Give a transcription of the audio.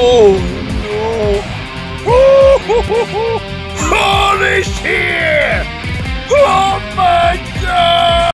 Oh no! Holy shit!